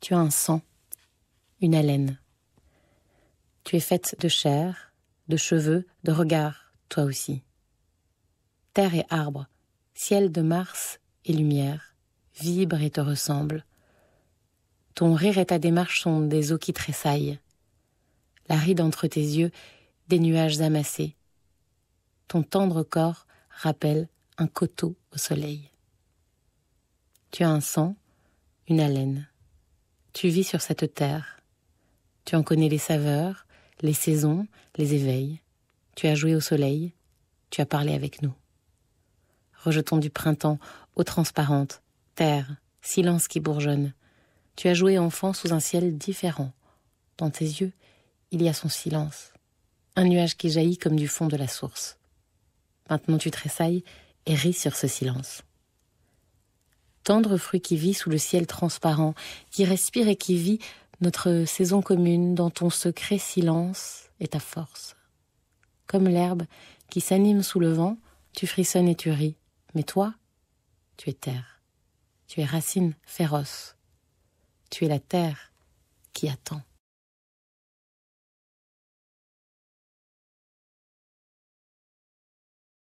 Tu as un sang, une haleine. Tu es faite de chair, de cheveux, de regards, toi aussi. Terre et arbre, ciel de Mars et lumière, vibrent et te ressemblent. Ton rire et ta démarche sont des eaux qui tressaillent. La ride entre tes yeux, des nuages amassés. Ton tendre corps rappelle un coteau au soleil. Tu as un sang, une haleine. Tu vis sur cette terre. Tu en connais les saveurs, les saisons, les éveils. Tu as joué au soleil, tu as parlé avec nous. Rejetons du printemps, eau transparente, terre, silence qui bourgeonne. Tu as joué enfant sous un ciel différent. Dans tes yeux, il y a son silence, un nuage qui jaillit comme du fond de la source. Maintenant tu tressailles et ris sur ce silence. Tendre fruit qui vit sous le ciel transparent, qui respire et qui vit notre saison commune dans ton secret silence et ta force. Comme l'herbe qui s'anime sous le vent, tu frissonnes et tu ris. Mais toi, tu es terre. Tu es racine féroce. Tu es la terre qui attend.